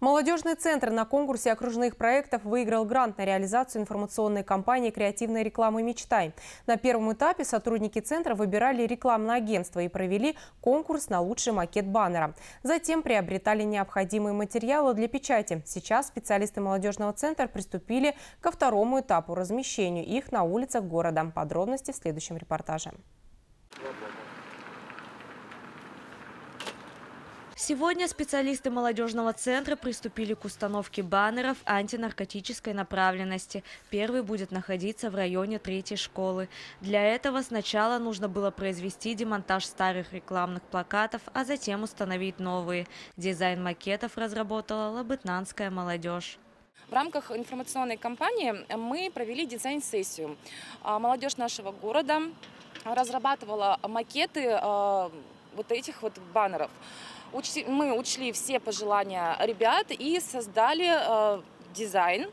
Молодежный центр на конкурсе окружных проектов выиграл грант на реализацию информационной кампании креативной рекламы «Мечтай». На первом этапе сотрудники центра выбирали рекламное агентство и провели конкурс на лучший макет баннера. Затем приобретали необходимые материалы для печати. Сейчас специалисты молодежного центра приступили ко второму этапу размещению их на улицах города. Подробности в следующем репортаже. Сегодня специалисты молодежного центра приступили к установке баннеров антинаркотической направленности. Первый будет находиться в районе третьей школы. Для этого сначала нужно было произвести демонтаж старых рекламных плакатов, а затем установить новые. Дизайн макетов разработала лабытнанская молодежь. В рамках информационной кампании мы провели дизайн-сессию. А, молодежь нашего города разрабатывала макеты а, вот этих вот баннеров мы учли все пожелания ребят и создали э, дизайн,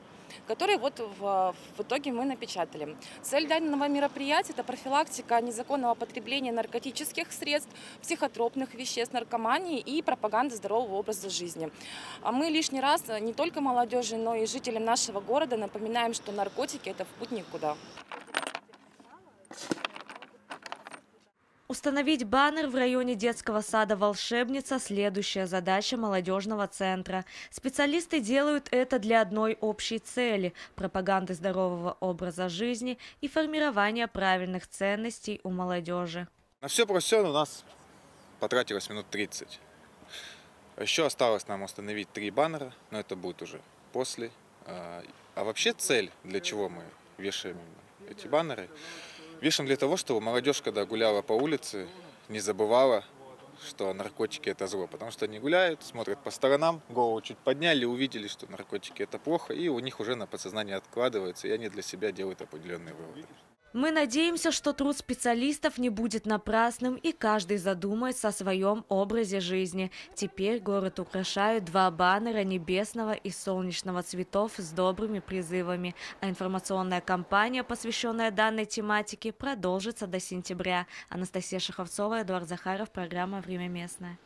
который вот в, в итоге мы напечатали. Цель данного мероприятия – это профилактика незаконного потребления наркотических средств, психотропных веществ, наркомании и пропаганда здорового образа жизни. А мы лишний раз не только молодежи, но и жителям нашего города напоминаем, что наркотики – это в путь никуда. Установить баннер в районе детского сада «Волшебница» – следующая задача молодежного центра. Специалисты делают это для одной общей цели – пропаганды здорового образа жизни и формирования правильных ценностей у молодежи. На все про все у нас потратилось минут 30. Еще осталось нам установить три баннера, но это будет уже после. А, а вообще цель, для чего мы вешаем эти баннеры – Вешаем для того, чтобы молодежь, когда гуляла по улице, не забывала, что наркотики это зло. Потому что они гуляют, смотрят по сторонам, голову чуть подняли, увидели, что наркотики это плохо, и у них уже на подсознание откладывается, и они для себя делают определенные выводы. Мы надеемся, что труд специалистов не будет напрасным и каждый задумается о своем образе жизни. Теперь город украшают два баннера небесного и солнечного цветов с добрыми призывами. А информационная кампания, посвященная данной тематике, продолжится до сентября. Анастасия Шаховцова, Эдуард Захаров, программа «Время местное».